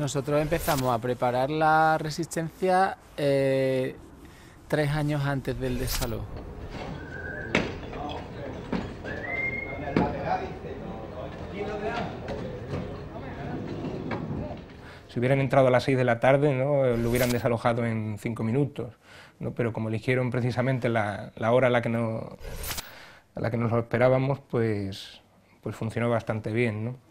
Nosotros empezamos a preparar la resistencia eh, tres años antes del desalojo. Si hubieran entrado a las 6 de la tarde, ¿no? lo hubieran desalojado en cinco minutos, ¿no? pero como eligieron precisamente la, hora a la que, no, a la que nos esperábamos, pues, pues funcionó bastante bien. ¿no?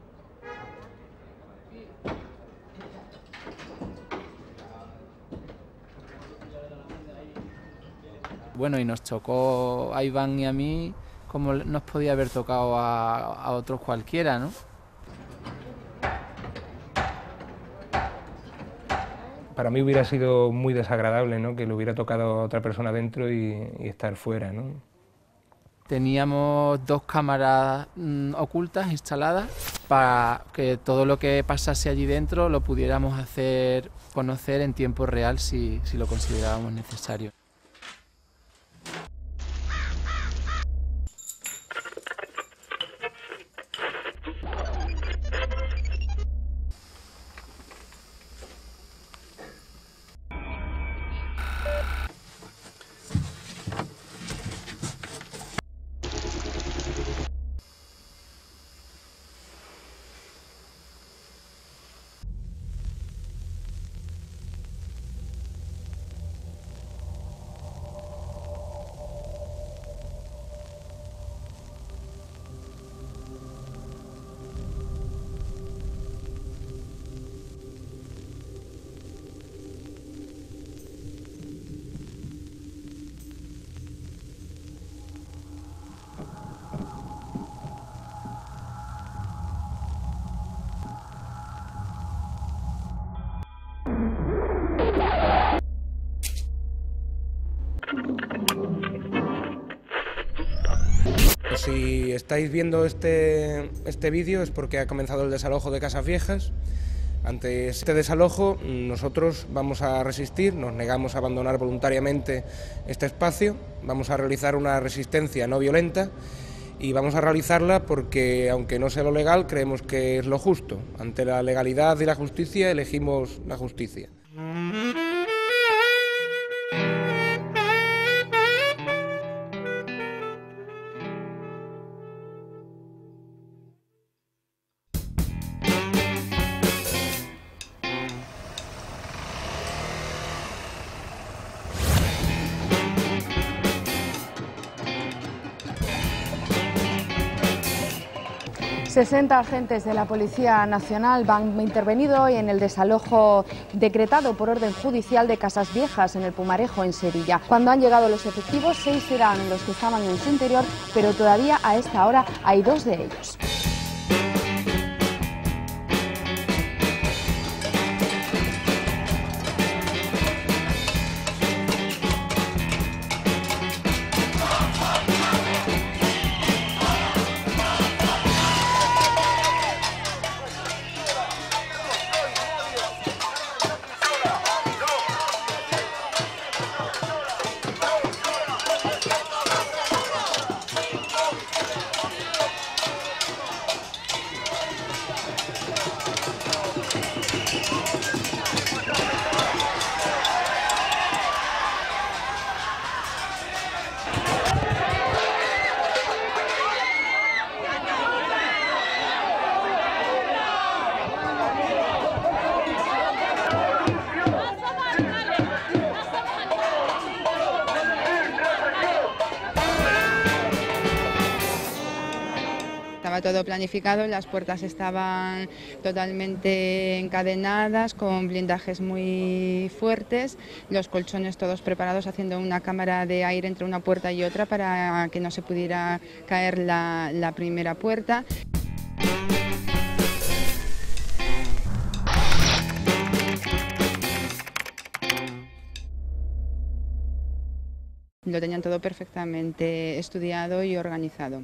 Bueno, y nos chocó a Iván y a mí como nos podía haber tocado a, a otros cualquiera, ¿no? para mí hubiera sido muy desagradable ¿no? que le hubiera tocado a otra persona dentro y, estar fuera. ¿no? Teníamos dos cámaras mm, ocultas instaladas para que todo lo que pasase allí dentro lo pudiéramos hacer conocer en tiempo real si, si lo considerábamos necesario. Estáis viendo este, este vídeo es porque ha comenzado el desalojo de Casas Viejas. Ante este desalojo nosotros vamos a resistir, nos negamos a abandonar voluntariamente este espacio, vamos a realizar una resistencia no violenta y vamos a realizarla porque, aunque no sea lo legal, creemos que es lo justo. Ante la legalidad y la justicia elegimos la justicia. 60 agentes de la Policía Nacional han intervenido en el desalojo decretado por orden judicial de Casas Viejas en el Pumarejo, en Sevilla. Cuando han llegado los efectivos, seis eran los que estaban en su interior, pero todavía a esta hora hay dos de ellos. Las puertas estaban totalmente encadenadas con blindajes muy fuertes, los colchones todos preparados haciendo una cámara de aire entre una puerta y otra para que no se pudiera caer la primera puerta. Lo tenían todo perfectamente estudiado y organizado.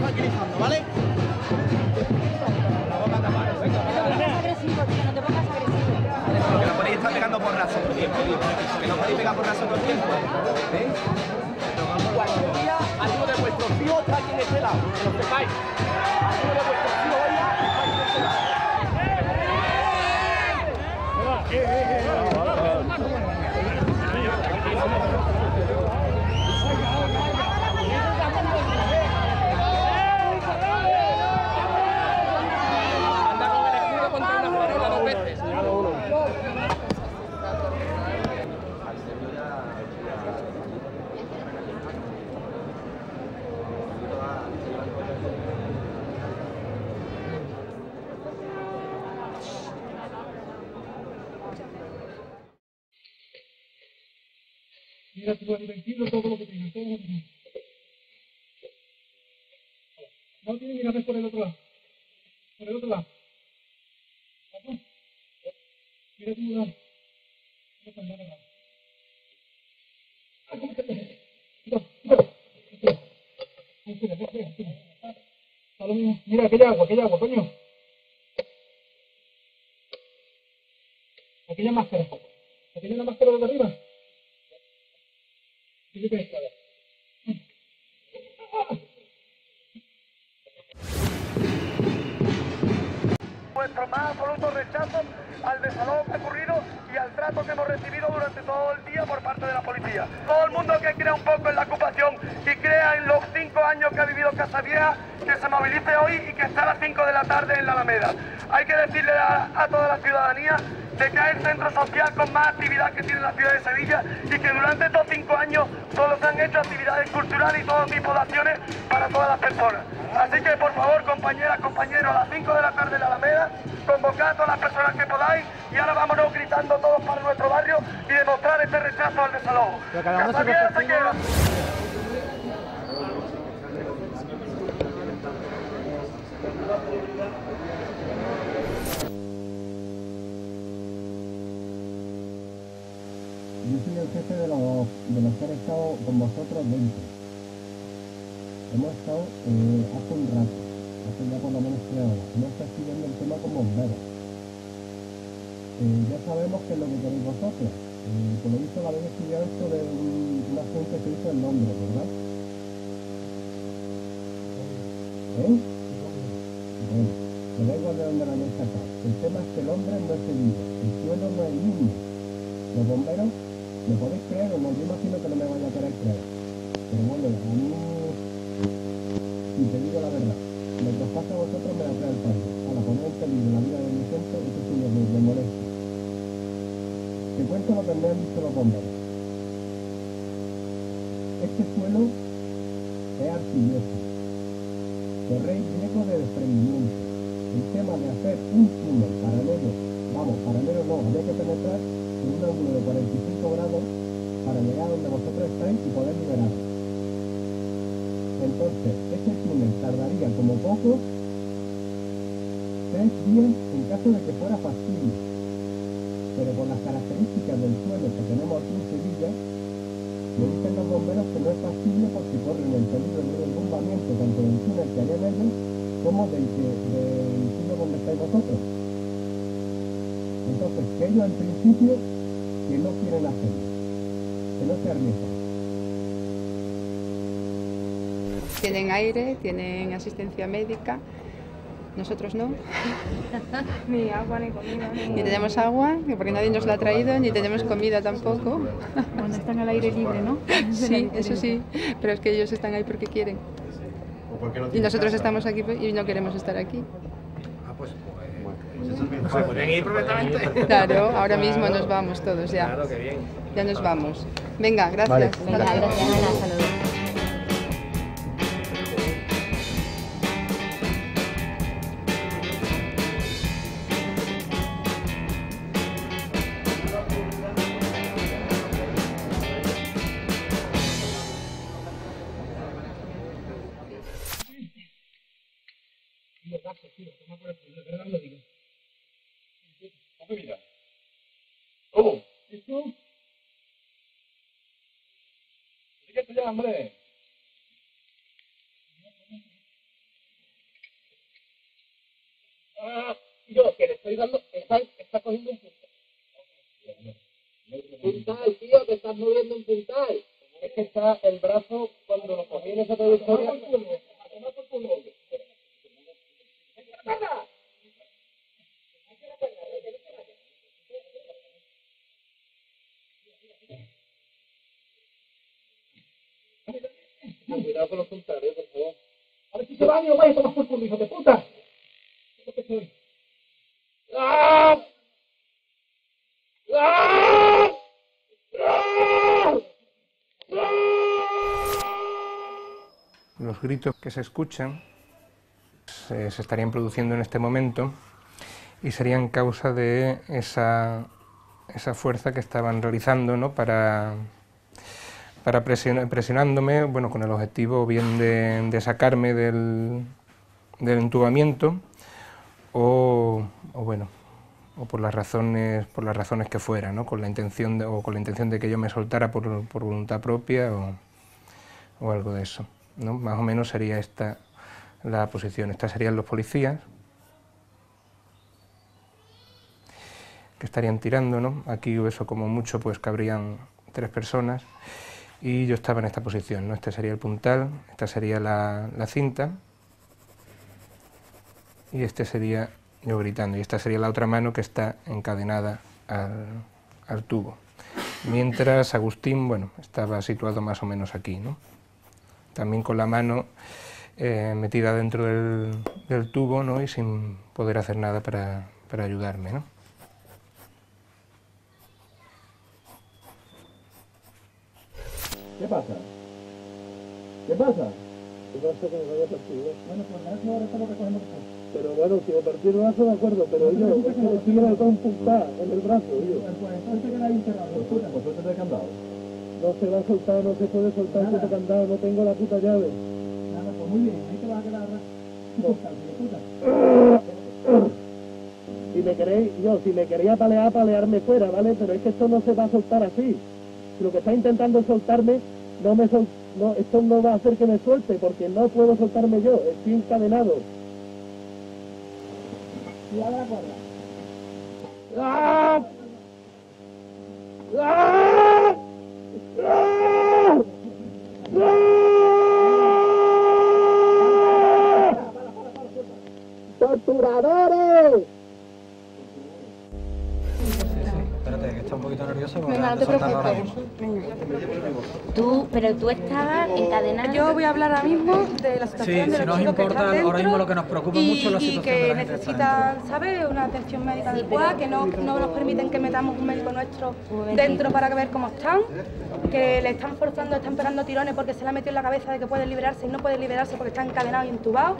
Tranquilizando, ¿vale? Que no podéis estar pegando porrazos todo el tiempo, tío. Que no podéis pegar porrazos todo el tiempo. ¿eh? Cualquiera, alguno de vuestros hijos está aquí en este lado, que lo sepáis. Alguno de vuestros hijos hoy ya está aquí en este lado. Anda con el escudo contra una farola dos veces. Mira tu divertido todo lo que tiene, todo lo que tiene. No tiene que ir por el otro lado. Por el otro lado. Paco. Mira tu lugar. No está nada nada. Ah, ¿cómo te ves? No, no. Espera, espera, espera. Está Mira, aquella agua, aquella agua, coño. Aquella máscara. Aquella ocurrido y al trato que hemos recibido durante todo el día por parte de la policía. Todo el mundo que crea un poco en la ocupación y crea en los cinco años que ha vivido Casa Vieja, que se movilice hoy y que esté a las 5 de la tarde en la Alameda. Hay que decirle a toda la ciudadanía de que es el centro social con más actividad que tiene la ciudad de Sevilla y que durante estos cinco años solo se han hecho actividades culturales y todo tipo de acciones para todas las personas. Así que por favor, compañeras, compañeros, a las 5 de la tarde en la Alameda, convocad a todas las personas que podáis y ahora vámonos gritando todos para nuestro barrio y demostrar este rechazo al desalojo. Casa Vieja se queda. Yo soy el de los, que estado con vosotros dentro. Hemos estado eh, hace un rato, hace ya por lo menos tres horas. Hemos estado estudiando el tema con bomberos. Eh, ya sabemos qué es lo que queréis vosotros. Eh, por lo visto la habéis estudiado esto de un- una acción que hizo en Londres, ¿verdad? ¿Eh? Bueno, me da igual de dónde lo han sacado. El tema es que el hombre no es el mismo, el suelo no es el mismo. Los bomberos, ¿me podéis creer o no? Yo imagino que no me vaya a querer creer. Pero bueno, a mí, si te digo la verdad, lo que os pasa a vosotros me la trae el padre. Ahora, poner en peligro la vida de mi gente, eso sí me, me molesta. Te cuento lo que me han dicho los bomberos. Este suelo es arcilloso. Corréis riesgo de desprendimiento. El tema de hacer un túnel paralelo, vamos, paralelo no, había que penetrar en un ángulo de 45 grados para llegar a donde vosotros estáis y poder liberaros. Entonces, ese túnel tardaría como poco tres días en caso de que fuera factible. Pero con las características del suelo que tenemos aquí en Sevilla, me dicen los bomberos que no es factible porque corren el peligro del derrumbamiento tanto del túnel que harían ellos como del, que, del sitio donde estáis vosotros. Entonces, que ellos en principio que no quieren hacerlo, que no se arriesgan. Tienen aire, tienen asistencia médica, nosotros no. Ni agua, ni comida, Ni tenemos agua, porque nadie nos la ha traído, ni tenemos comida tampoco. Bueno, están al aire libre, ¿no? Sí, eso sí, pero es que ellos están ahí porque quieren. Y nosotros estamos aquí y no queremos estar aquí. Pues, se pueden ir perfectamente. Claro, ahora mismo nos vamos todos ya. Claro, que bien. Ya nos vamos. Venga, gracias. Vale. Venga, gracias, Ana, saludos. ¿Qué esto ya, hombre? Ah, yo que le estoy dando, está, está cogiendo un puntal. Puntal, tío, que estás moviendo un puntal. Es que está el brazo, cuando lo cogí en esa trayectoria... que se escuchan se, estarían produciendo en este momento y serían causa de esa, esa fuerza que estaban realizando ¿no? para, para presion- presionándome, bueno, con el objetivo bien de, de sacarme del, del entubamiento o, o, bueno, o por las razones, por las razones que fuera, ¿no? con la intención de, o con la intención de que yo me soltara por, por voluntad propia o, o algo de eso. ¿No? Más o menos sería esta la posición. Estas serían los policías que estarían tirando, ¿no? Aquí eso como mucho pues cabrían tres personas y yo estaba en esta posición, ¿no? Este sería el puntal, esta sería la, la cinta y este sería yo gritando y esta sería la otra mano que está encadenada al, al tubo. Mientras Agustín, bueno, estaba situado más o menos aquí, ¿no? También con la mano eh, metida dentro del, del tubo, ¿no? Y sin poder hacer nada para, para ayudarme, ¿no? ¿Qué pasa? ¿Qué pasa? ¿Qué pasa que me vaya a partir? Bueno, pues eso ahora estamos recogiendo Pero bueno, si me partieron un brazo, de acuerdo, pero yo, es que le sigue de todo un puntal en el brazo, yo. Pues entonces queda ahí encerrado. Pues suerte de candado. No se va a soltar, no se puede soltar ese candado, no tengo la puta llave. Nada, pues muy bien, ahí te vas a quedar Si me queréis, yo, si me quería palear, palearme fuera, ¿vale? Pero es que esto no se va a soltar así. Si lo que está intentando es soltarme, no me sol- no, esto no va a hacer que me suelte, porque no puedo soltarme yo, estoy encadenado. La cuerda. ¡Ah! ¡Ah! ¡Torturadores! Está un poquito nervioso. Venga, no te preocupes. Tú, pero tú estabas encadenada. Yo voy a hablar ahora mismo de la situación Sí, de si los nos que importa, ahora mismo lo que nos preocupa y, mucho es la y situación que de la gente necesitan, ¿sabes? Una atención médica adecuada, que no, no nos permiten que metamos un médico nuestro dentro para ver cómo están, que le están forzando, están pegando tirones porque se le ha metido en la cabeza de que puede liberarse y no puede liberarse porque está encadenado y entubado.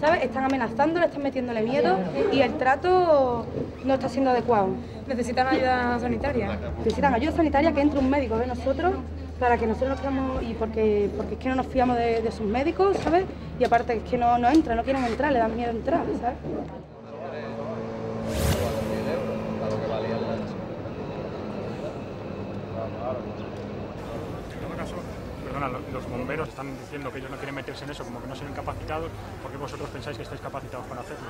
¿Sabes? Están amenazando, le están metiéndole miedo y el trato no está siendo adecuado. ¿Necesitan ayuda sanitaria? Necesitan ayuda sanitaria, que entre un médico de nosotros para que nosotros nos quedamos y porque, porque es que no nos fiamos de, de sus médicos, ¿sabes? Y aparte es que no, no entran, no quieren entrar, le dan miedo entrar, ¿sabes? En todo caso, perdona, lo- los bomberos están diciendo que ellos no quieren meterse en eso, como que no son capacitados, ¿por qué vosotros pensáis que estáis capacitados para hacerlo?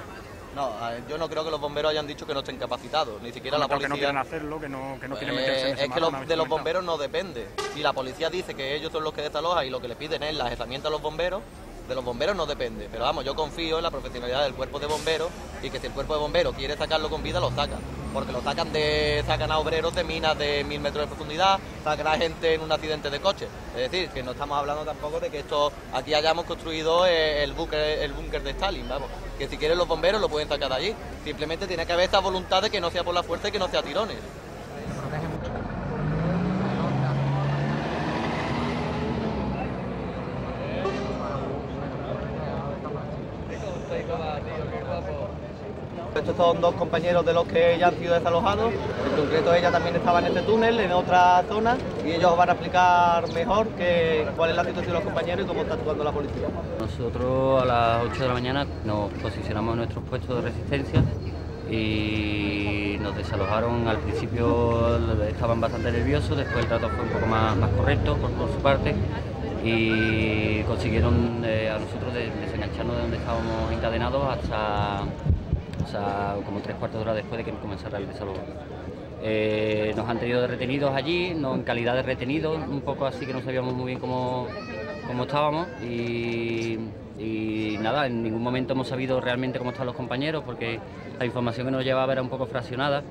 No, yo no creo que los bomberos hayan dicho que no estén capacitados, ni siquiera la Creo que no policía. quieren hacerlo, que no, que no quieren Eh, meterse en ese es que los- de los comentado. bomberos no depende. Si la policía dice que ellos son los que desalojan y lo que le piden es las herramientas a los bomberos, de los bomberos no depende. Pero vamos, yo confío en la profesionalidad del cuerpo de bomberos y que si el cuerpo de bomberos quiere sacarlo con vida, lo saca. Porque lo sacan de sacan a obreros de minas de mil metros de profundidad, sacan a gente en un accidente de coche. Es decir, que no estamos hablando tampoco de que esto aquí hayamos construido eh, el búnker, el búnker de Stalin, vamos. Que si quieren los bomberos lo pueden sacar de allí. Simplemente tiene que haber esa voluntad de que no sea por la fuerza y que no sea tirones. Estos son dos compañeros de los que ya han sido desalojados. En concreto ella también estaba en este túnel, en otra zona, y ellos van a explicar mejor que, cuál es la situación de los compañeros y cómo está actuando la policía. Nosotros a las 8 de la mañana nos posicionamos en nuestros puestos de resistencia y nos desalojaron. Al principio estaban bastante nerviosos, después el trato fue un poco más, correcto por, su parte y consiguieron eh, a nosotros de- desengancharnos de donde estábamos encadenados hasta como tres cuartos de hora después de que comenzara el desalojo. Eh, nos han tenido de retenidos allí, en calidad de retenidos, un poco así que no sabíamos muy bien cómo, cómo estábamos y, y nada, en ningún momento hemos sabido realmente cómo están los compañeros porque la información que nos llevaba era un poco fraccionada.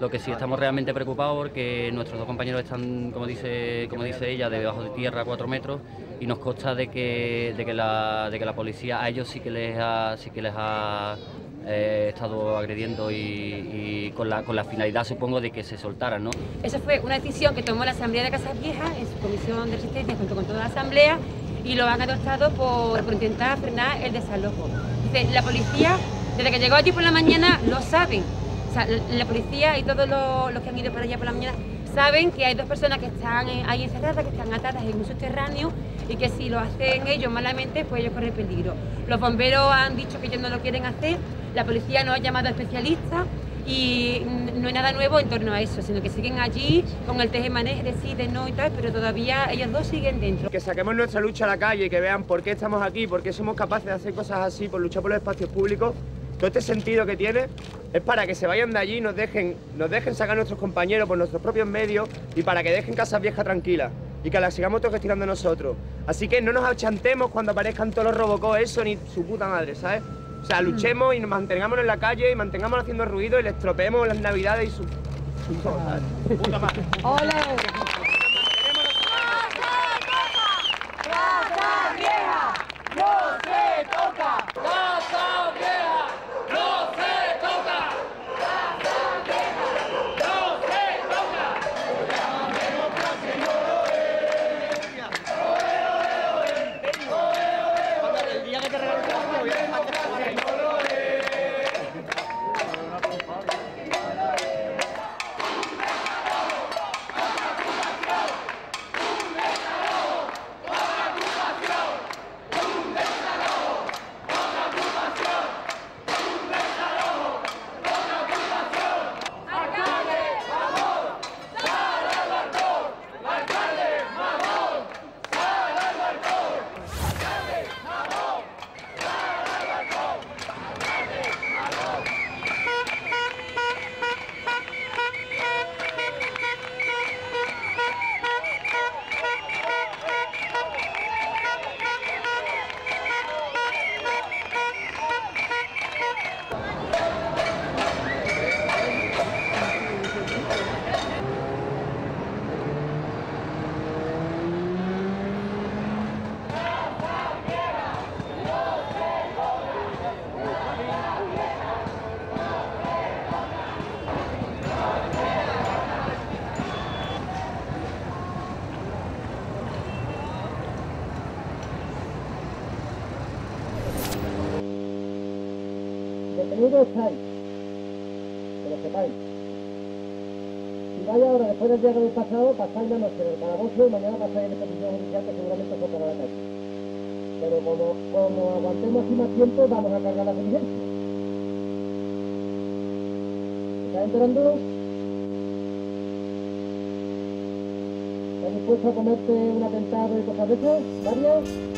Lo que sí estamos realmente preocupados porque nuestros dos compañeros están, como dice, como dice ella, debajo de tierra a cuatro metros y nos consta de que, de que, la, de que la policía a ellos sí que les ha, sí que les ha estado agrediendo y, con, la, con la finalidad, supongo, de que se soltaran, ¿no? Esa fue una decisión que tomó la Asamblea de Casas Viejas en su comisión de resistencia junto con toda la Asamblea y lo han adoptado por, intentar frenar el desalojo. Dice, la policía, desde que llegó allí por la mañana, lo saben. O sea, la, la policía y todos los, los que han ido para allá por la mañana saben que hay dos personas que están ahí encerradas, que están atadas en un subterráneo y que si lo hacen ellos malamente, pues ellos corren peligro. Los bomberos han dicho que ellos no lo quieren hacer, la policía nos ha llamado a especialistas y no hay nada nuevo en torno a eso, sino que siguen allí con el teje-maneje, deciden no y tal, pero todavía ellos dos siguen dentro. Que saquemos nuestra lucha a la calle y que vean por qué estamos aquí, por qué somos capaces de hacer cosas así, por luchar por los espacios públicos. Todo este sentido que tiene es para que se vayan de allí y nos dejen, nos dejen sacar a nuestros compañeros por nuestros propios medios y para que dejen Casas Viejas tranquilas y que las sigamos todos gestionando nosotros. Así que no nos achantemos cuando aparezcan todos los robocó eso ni su puta madre, ¿sabes? O sea, luchemos y nos mantengamos en la calle y mantengamos haciendo ruido y les tropeemos las navidades y su... su. Puta madre. ¡Casa Estáis. Que lo sepáis. Si vais ahora, después del día que pasado, pasáis la noche en el calabozo y mañana pasáis en el servicio judicial que seguramente os la calle. Pero como, aguantemos así más tiempo, vamos a cargar las diligencias. ¿Se están enterando? ¿Estás dispuesto a comerte un atentado y cosas de esas, María?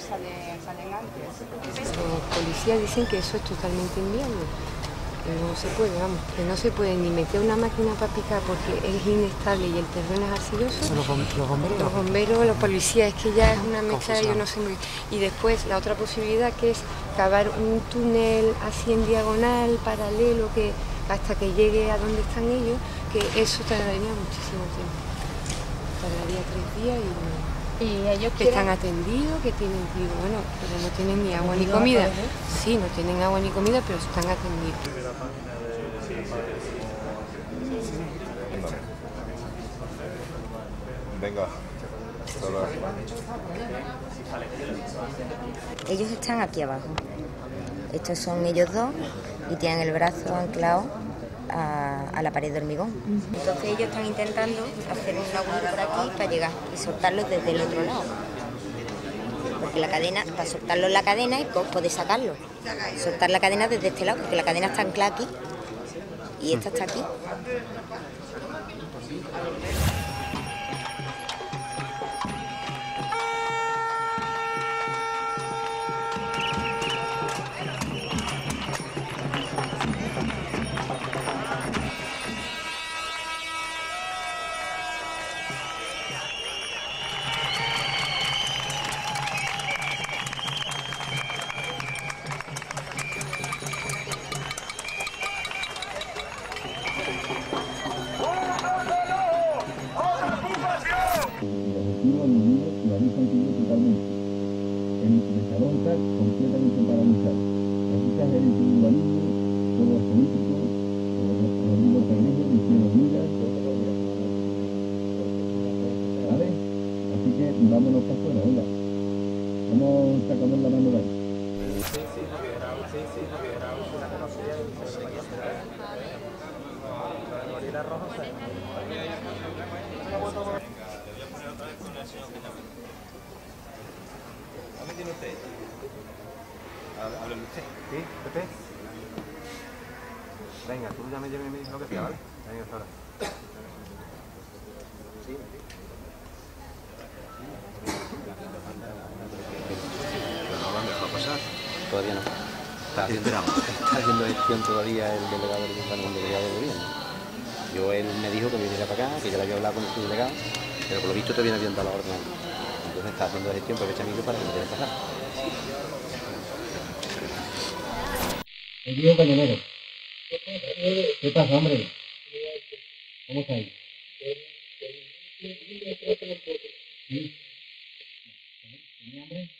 Salen, salen antes. Los policías dicen que eso es totalmente inviable, que no se puede, vamos, que no se puede ni meter una máquina para picar porque es inestable y el terreno es arcilloso. Los, bom- los bomberos. Los bomberos, los policías, es que ya es una mezcla, yo Confusión. no sé muy Y después la otra posibilidad que es cavar un túnel así en diagonal, paralelo, que hasta que llegue a donde están ellos, que eso tardaría muchísimo tiempo. Tardaría tres días y. Y ellos que están atendidos, que tienen, digo, bueno, pero no tienen ni agua ni comida. Sí, no tienen agua ni comida, pero están atendidos. Venga. Ellos están aquí abajo. Estos son ellos dos y tienen el brazo anclado a, la pared de hormigón. Entonces ellos están intentando hacer un agujero por aquí para llegar y soltarlos desde el otro lado. Porque la cadena, para soltarlo en la cadena y po- poder sacarlo. Soltar la cadena desde este lado, porque la cadena está anclada aquí y esta está aquí. Todo es político, ¿vale? Así que vámonos para afuera, venga. Vamos sacando la mano de ahí. ¿Dónde tiene usted? Usted. ¿Sí? Venga, tú ya me lleves y me dices lo que sea, ¿vale? Venga, hasta ahora. Pero no lo han dejado pasar. Todavía no. Está haciendo, está haciendo gestión todavía el delegado, del- bueno, el delegado del gobierno. Yo, él me dijo que viniera para acá, que yo le había hablado con el delegado, pero por lo visto todavía no habían dado la orden. Entonces está haciendo gestión perfectamente para que me deje pasar. El cañonero. ¿Qué pasa, hombre? ¿Cómo estáis? ¿Sí? ¿Tenía hambre?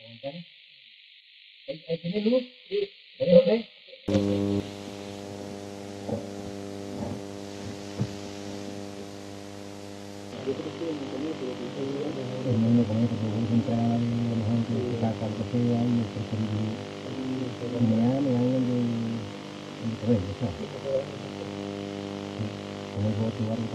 ¿Aguantar? El de comer, ya está. Como es otro barrio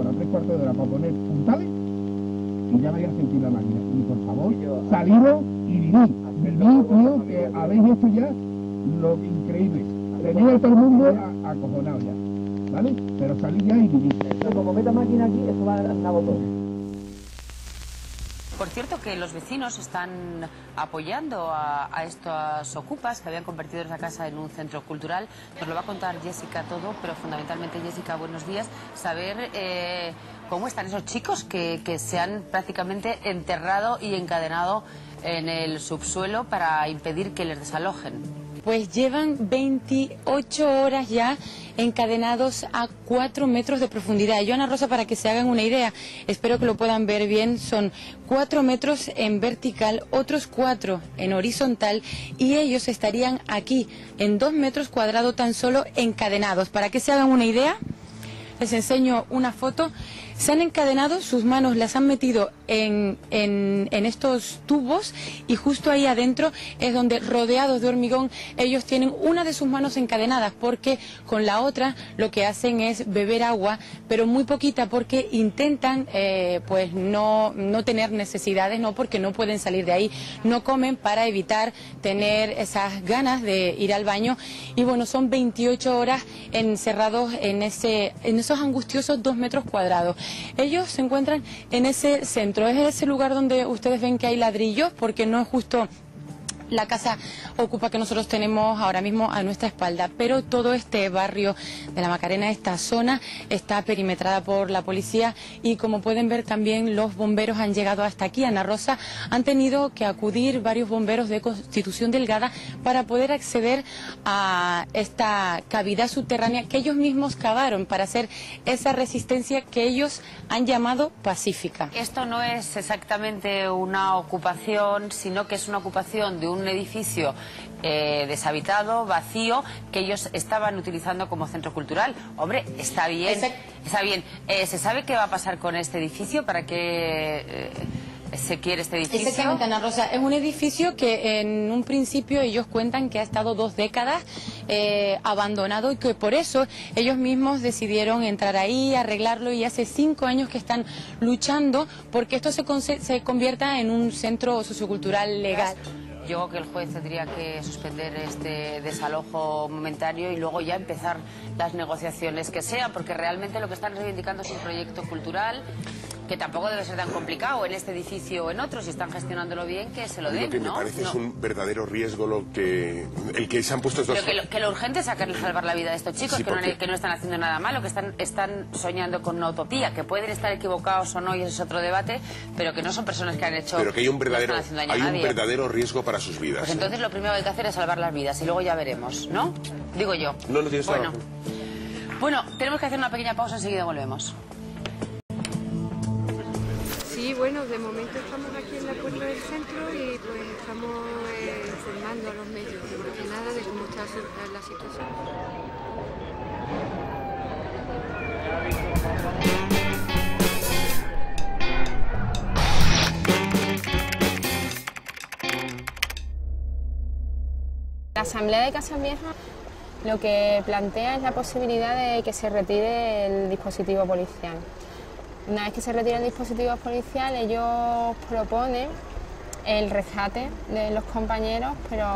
hora, tres cuartos de hora para poner puntales y ya vais a sentir la máquina. Y por favor, saliros y vivid. Vivid, tío, que habéis hecho ya lo increíble. Tenéis a todo el mundo acojonado ya. ¿Vale? Pero salid ya y vivid. Como meta máquina aquí, eso va a botones. Por cierto que los vecinos están apoyando a, a estos ocupas que habían convertido esa casa en un centro cultural. Nos lo va a contar Jessica todo, pero fundamentalmente Jessica, buenos días. Saber eh, cómo están esos chicos que, que se han prácticamente enterrado y encadenado en el subsuelo para impedir que les desalojen. Pues llevan 28 horas ya encadenados a 4 metros de profundidad. Yo, Ana Rosa, para que se hagan una idea, espero que lo puedan ver bien, son 4 metros en vertical, otros 4 en horizontal y ellos estarían aquí en 2 metros cuadrados tan solo encadenados. Para que se hagan una idea, les enseño una foto. Se han encadenado, sus manos las han metido en, en- estos tubos y justo ahí adentro es donde, rodeados de hormigón, ellos tienen una de sus manos encadenadas porque con la otra lo que hacen es beber agua, pero muy poquita porque intentan eh, pues no, no tener necesidades, no porque no pueden salir de ahí, no comen para evitar tener esas ganas de ir al baño y bueno, son 28 horas encerrados en, ese, en esos angustiosos dos metros cuadrados. Ellos se encuentran en ese centro, es ese lugar donde ustedes ven que hay ladrillos, porque no es justo la casa ocupa que nosotros tenemos ahora mismo a nuestra espalda, pero todo este barrio de la Macarena, esta zona, está perimetrada por la policía y como pueden ver también los bomberos han llegado hasta aquí, Ana Rosa, han tenido que acudir varios bomberos de Constitución Delgada para poder acceder a esta cavidad subterránea que ellos mismos cavaron para hacer esa resistencia que ellos han llamado pacífica. Esto no es exactamente una ocupación, sino que es una ocupación de un edificio eh, deshabitado, vacío, que ellos estaban utilizando como centro cultural. Hombre, está bien, está bien. Eh, ¿Se sabe qué va a pasar con este edificio? ¿Para qué eh, se quiere este edificio? Exactamente, Ana Rosa. Es un edificio que en un principio ellos cuentan que ha estado dos décadas eh, abandonado y que por eso ellos mismos decidieron entrar ahí, arreglarlo y hace cinco años que están luchando porque esto se, se convierta en un centro sociocultural legal. Yo creo que el juez tendría que suspender este desalojo momentáneo y luego ya empezar las negociaciones que sea, porque realmente lo que están reivindicando es un proyecto cultural que tampoco debe ser tan complicado en este edificio o en otro, si están gestionándolo bien, que se lo Lo den, que me ¿no? parece No. es un verdadero riesgo lo que el que se han puesto estos Pero que lo, que lo urgente es sacar, salvar la vida de estos chicos, Sí, que, no, porque- que no están haciendo nada malo, que están, están soñando con una utopía, que pueden estar equivocados o no, y ese es otro debate, pero que no son personas que han hecho... pero que hay un no verdadero daño hay un verdadero riesgo para sus vidas. Pues entonces lo primero que hay que hacer es salvar las vidas y luego ya veremos, ¿no? Digo yo. No, no tienes Bueno. Bueno, tenemos que hacer una pequeña pausa, enseguida volvemos. Bueno, de momento estamos aquí en la puerta del centro y pues estamos eh, informando a los medios, más que nada, de cómo está la situación. La Asamblea de Casas Viejas lo que plantea es la posibilidad de que se retire el dispositivo policial. Una vez que se retire el dispositivo policial, ellos proponen el rescate de los compañeros, pero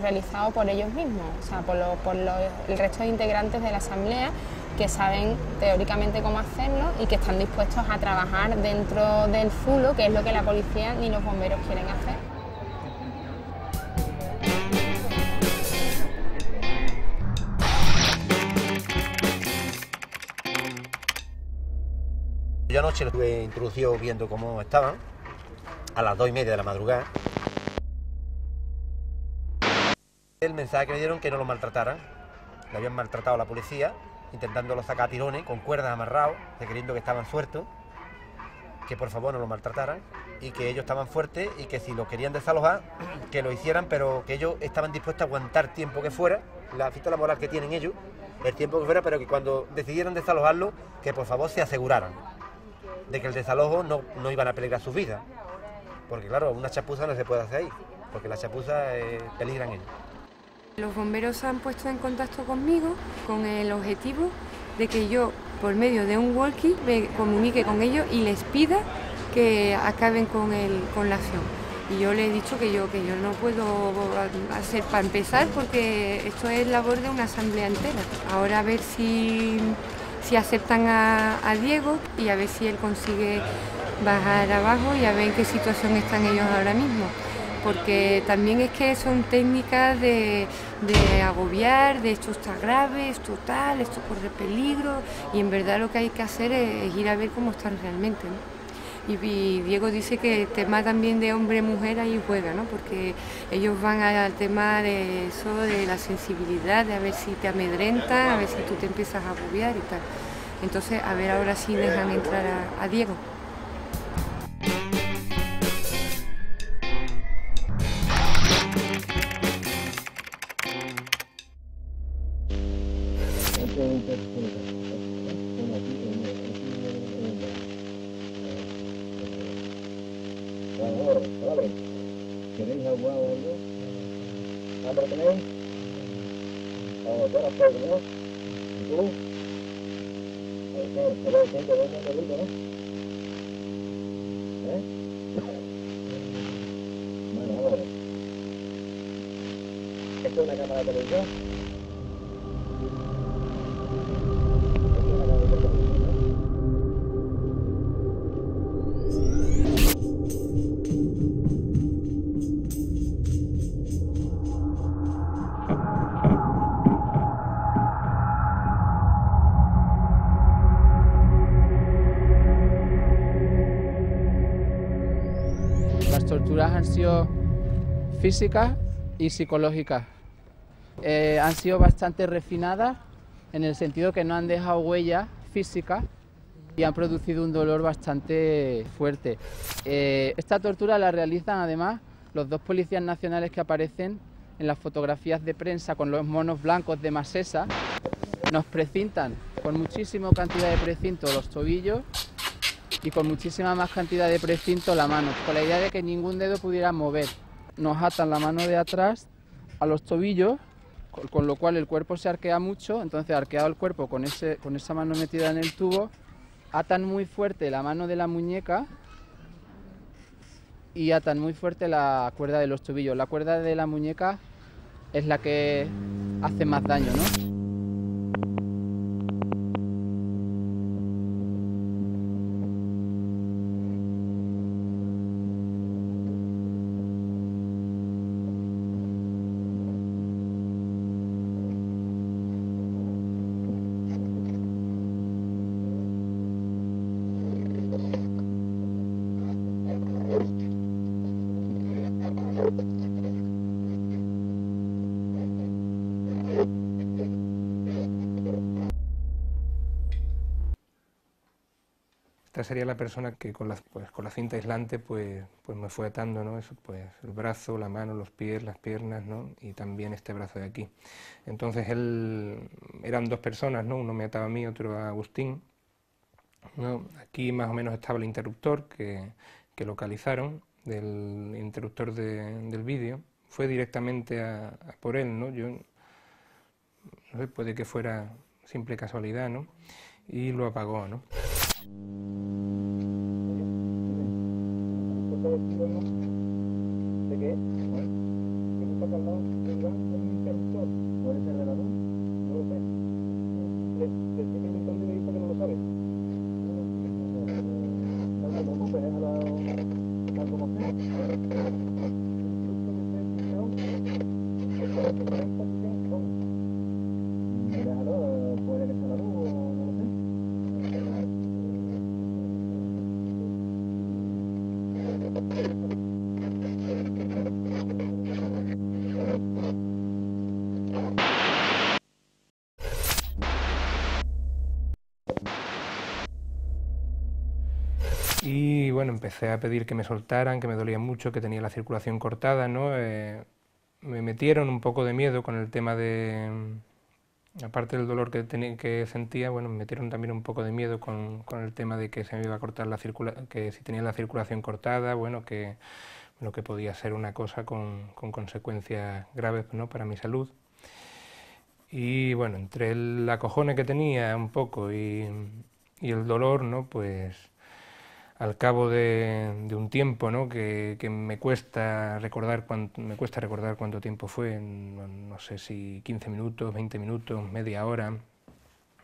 realizado por ellos mismos, o sea, por, lo- por lo- el resto de integrantes de la Asamblea que saben teóricamente cómo hacerlo y que están dispuestos a trabajar dentro del zulo, que es lo que la policía ni los bomberos quieren hacer. Yo anoche lo estuve introducido viendo cómo estaban, a las dos y media de la madrugada. El mensaje que me dieron que no lo maltrataran. Le habían maltratado a la policía, intentándolo sacar a tirones, con cuerdas amarrados, creyendo que estaban sueltos, que por favor no lo maltrataran, y que ellos estaban fuertes y que si lo querían desalojar, que lo hicieran, pero que ellos estaban dispuestos a aguantar tiempo que fuera, la fita la moral que tienen ellos, el tiempo que fuera, pero que cuando decidieran desalojarlo, que por favor se aseguraran de que el desalojo no, no iban a peligrar sus vidas. Porque claro, una chapuza no se puede hacer ahí, porque las chapuzas eh, peligran ellos. Los bomberos se han puesto en contacto conmigo con el objetivo de que yo, por medio de un walkie, me comunique con ellos y les pida que acaben con, el, con la acción. Y yo les he dicho que yo, que yo no puedo hacer para empezar porque esto es labor de una asamblea entera. Ahora a ver si, si aceptan a, Diego y a ver si él consigue bajar abajo y a ver en qué situación están ellos ahora mismo porque también es que son técnicas de, agobiar, de esto está grave, esto tal, esto corre peligro, y en verdad lo que hay que hacer es, ir a ver cómo están realmente. Y, Diego dice que el tema también de hombre-mujer ahí juega, ¿no? porque ellos van al tema de eso, de la sensibilidad, de a ver si te amedrentan, a ver si tú te empiezas a agobiar y tal. Entonces, a ver ahora si dejan entrar a Diego. Torturas han sido físicas y psicológicas. Eh, han sido bastante refinadas en el sentido que no han dejado huella física y han producido un dolor bastante fuerte. Eh, esta tortura la realizan además los dos policías nacionales que aparecen en las fotografías de prensa con los monos blancos de Masesa. Nos precintan con muchísima cantidad de precinto los tobillos y con muchísima más cantidad de precinto la mano, con la idea de que ningún dedo pudiera mover. Nos atan la mano de atrás a los tobillos, con, lo cual el cuerpo se arquea mucho, entonces arqueado el cuerpo con, ese, con esa mano metida en el tubo, atan muy fuerte la mano de la muñeca y atan muy fuerte la cuerda de los tobillos. La cuerda de la muñeca es la que hace más daño, ¿no? Sería la persona que con la, pues, con la cinta aislante pues, pues me fue atando ¿no? Eso, pues, el brazo, la mano, los pies, las piernas ¿no? y también este brazo de aquí. Entonces él, eran dos personas, ¿no? uno me ataba a mí, otro a Agustín. ¿no? Aquí más o menos estaba el interruptor que, que localizaron del interruptor de, del vídeo. Fue directamente por él, ¿no? Yo no sé, puede que fuera simple casualidad, ¿no? Y lo apagó, ¿no? Thank you. Empecé a pedir que me soltaran, que me dolía mucho, que tenía la circulación cortada, ¿no? Eh, me metieron un poco de miedo con el tema de, aparte del dolor que, que sentía, bueno, me metieron también un poco de miedo con, el tema de que se me iba a cortar la circulación, que si tenía la circulación cortada, bueno, que, lo que podía ser una cosa con, consecuencias graves ¿no? para mi salud. Y bueno, entre el acojone que tenía un poco y, y el dolor, ¿no? Pues al cabo de, un tiempo, ¿no? Que, me cuesta recordar cuánto, me cuesta recordar cuánto tiempo fue, no, sé si 15 minutos, 20 minutos, media hora,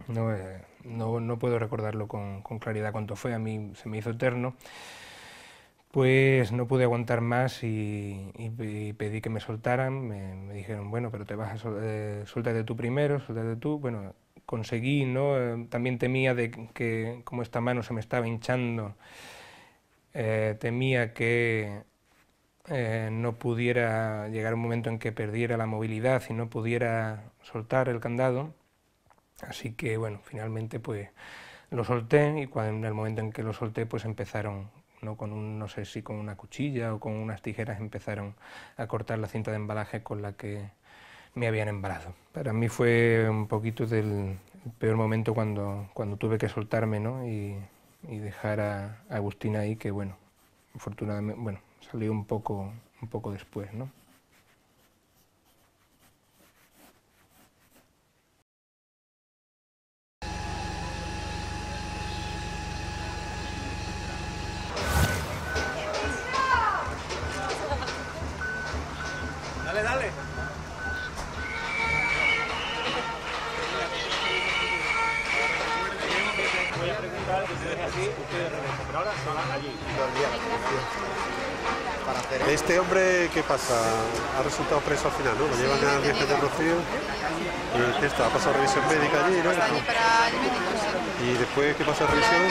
eh, no, no, puedo recordarlo con, claridad cuánto fue, a mí se me hizo eterno, pues no pude aguantar más y, pedí que me soltaran, me, dijeron, bueno, pero te vas a eh, suéltate tú primero, suéltate tú, bueno, conseguí, ¿no? Eh, también temía de que como esta mano se me estaba hinchando, eh, temía que eh, no pudiera llegar un momento en que perdiera la movilidad y no pudiera soltar el candado. Así que bueno, finalmente pues lo solté y cuando, en el momento en que lo solté pues empezaron ¿no? con un, no sé si con una cuchilla o con unas tijeras empezaron a cortar la cinta de embalaje con la que me habían embalado. Para mí fue un poquito del peor momento cuando, cuando tuve que soltarme ¿no? y, dejar a, Agustina ahí, que bueno, afortunadamente, bueno, salió un poco, un poco después, ¿no? Este hombre, ¿qué pasa? Ha resultado preso al final, ¿no? Lo llevan al viaje de Rocío. ¿Qué está? ¿Ha pasado revisión médica allí, no? ¿Y después qué pasa revisión? El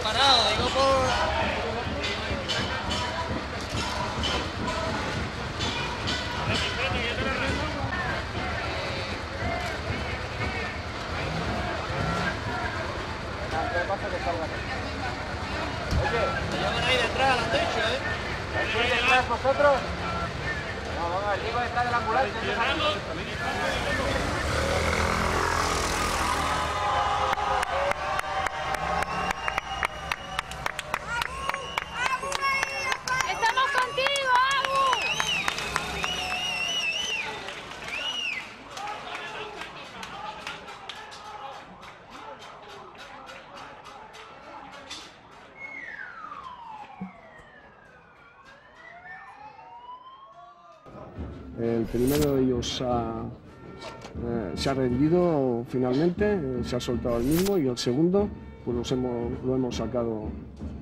parado, digo por... ahí detrás techo, ¿eh? Vamos, el está de la. Se ha rendido finalmente, se ha soltado el mismo y el segundo pues hemos, lo hemos sacado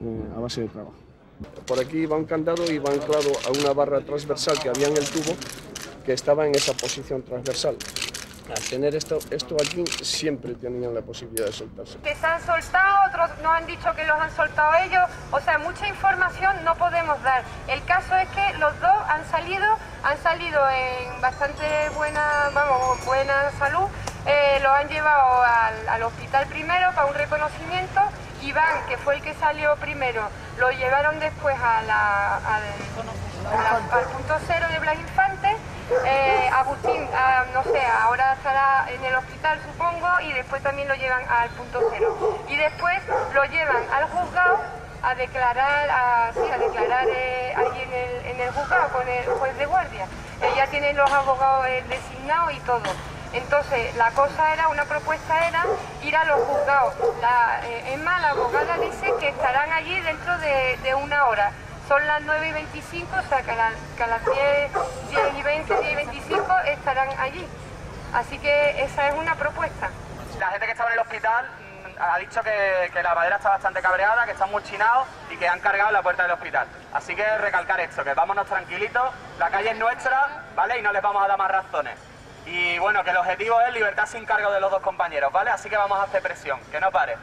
eh, a base de trabajo. Por aquí va un candado y va anclado a una barra transversal que había en el tubo que estaba en esa posición transversal al tener esto, esto aquí siempre tenían la posibilidad de soltarse. Que se han soltado, otros nos han dicho que los han soltado ellos, o sea, mucha información no podemos dar. El caso es que los dos han salido, han salido en bastante buena, vamos, buena salud, eh, los han llevado al, hospital primero para un reconocimiento, Iván, que fue el que salió primero, lo llevaron después al, al punto cero de Blas Infante eh, Agustín, ah, no sé, ahora estará en el hospital supongo y después también lo llevan al punto cero. Y después lo llevan al juzgado a declarar, a, sí, declarar eh, allí en el, juzgado con el juez de guardia. ya tienen los abogados eh, designados y todo. Entonces, la cosa era, una propuesta era ir a los juzgados. La, eh, más, la abogada dice que estarán allí dentro de una hora. Son las 9 y 25, o sea que a, las 10, 10 y 20, 10 y 25 estarán allí. Así que esa es una propuesta. La gente que estaba en el hospital mm, ha dicho que, la madera está bastante cabreada, que están muy chinados y que han cargado la puerta del hospital. Así que recalcar esto, que vámonos tranquilitos, la calle es nuestra, ¿vale? Y no les vamos a dar más razones. Y bueno, que el objetivo es libertad sin cargo de los dos compañeros, ¿vale? Así que vamos a hacer presión, que no pare.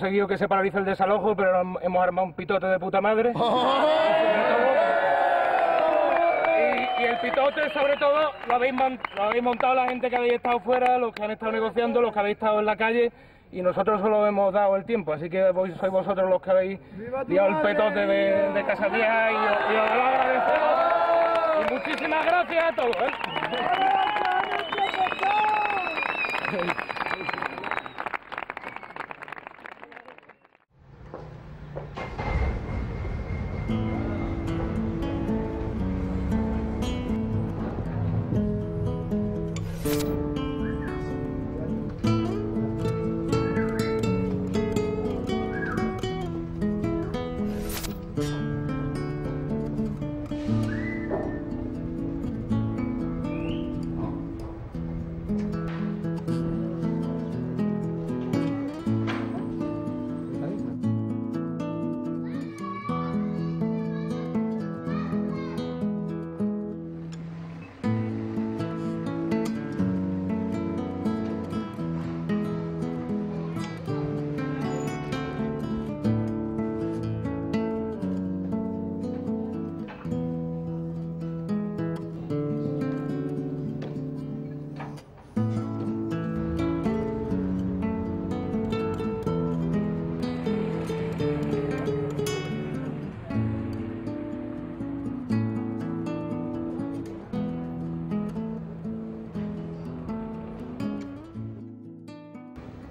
Conseguido que se paralice el desalojo, pero hem- hemos armado un pitote de puta madre. Y, y el pitote, sobre todo, lo habéis, lo habéis montado la gente que habéis estado fuera, los que han estado negociando, los que habéis estado en la calle, y nosotros solo hemos dado el tiempo. Así que vos- sois vosotros los que habéis liado el petote de, de Casa Vieja y, y os lo agradecemos. Y muchísimas gracias a todos. ¿eh?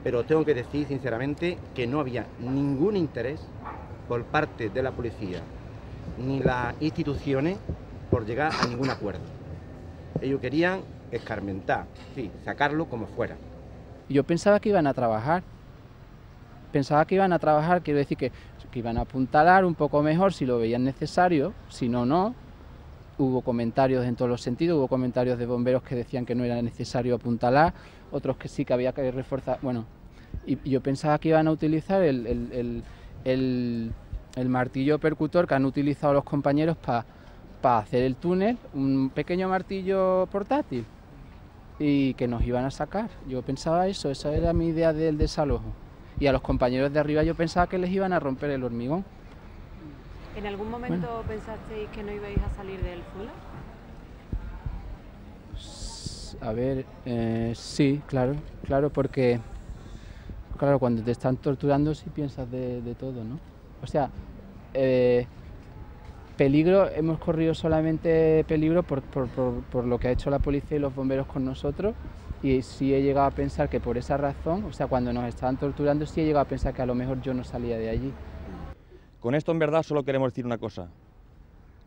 Pero tengo que decir sinceramente que no había ningún interés por parte de la policía ni las instituciones por llegar a ningún acuerdo. Ellos querían escarmentar, sí, sacarlo como fuera. Yo pensaba que iban a trabajar. Pensaba que iban a trabajar, quiero decir que, que iban a apuntalar un poco mejor si lo veían necesario, si no, no. Hubo comentarios en todos los sentidos, hubo comentarios de bomberos que decían que no era necesario apuntalar, otros que sí que había que reforzar. Bueno, y yo pensaba que iban a utilizar el, el- el- martillo percutor que han utilizado los compañeros para hacer el túnel, un pequeño martillo portátil y que nos iban a sacar. Yo pensaba eso, esa era mi idea del desalojo. y a los compañeros de arriba yo pensaba que les iban a romper el hormigón. ¿En algún momento pensasteis que no ibais a salir del Zula? A ver, eh, sí, claro, claro, porque claro, cuando te están torturando sí piensas de, todo, ¿no? O sea, eh, peligro, hemos corrido solamente peligro por, lo que ha hecho la policía y los bomberos con nosotros y sí he llegado a pensar que por esa razón, o sea, cuando nos estaban torturando, sí he llegado a pensar que a lo mejor yo no salía de allí. Con esto en verdad solo queremos decir una cosa,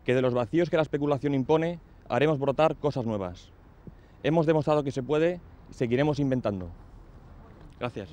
que de los vacíos que la especulación impone haremos brotar cosas nuevas. Hemos demostrado que se puede y seguiremos inventando. Gracias.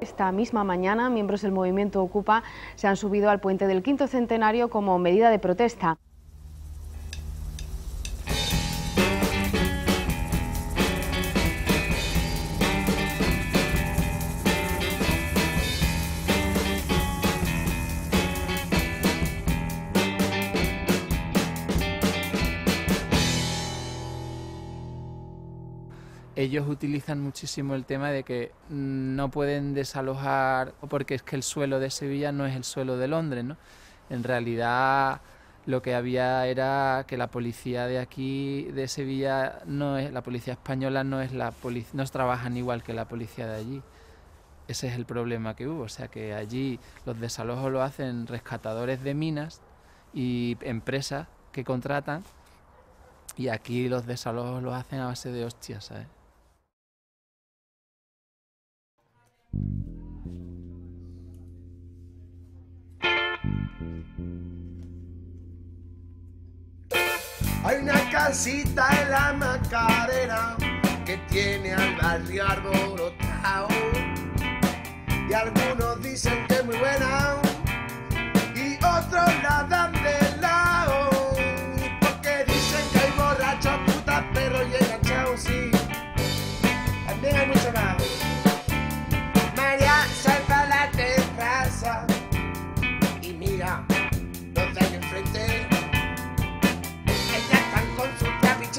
Esta misma mañana, miembros del movimiento Ocupa se han subido al puente del quinto centenario como medida de protesta. Ellos utilizan muchísimo el tema de que no pueden desalojar porque es que el suelo de Sevilla no es el suelo de Londres, ¿no? En realidad lo que había era que la policía de aquí de Sevilla no es la policía española no es la policía no trabajan igual que la policía de allí. Ese es el problema que hubo, o sea que allí los desalojos lo hacen rescatadores de minas y empresas que contratan y aquí los desalojos los hacen a base de hostias, ¿sabes? Hay una casita en la Macarena que tiene al barrio alborotado. Y algunos dicen que es muy buena y otros la dan de lado.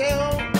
tell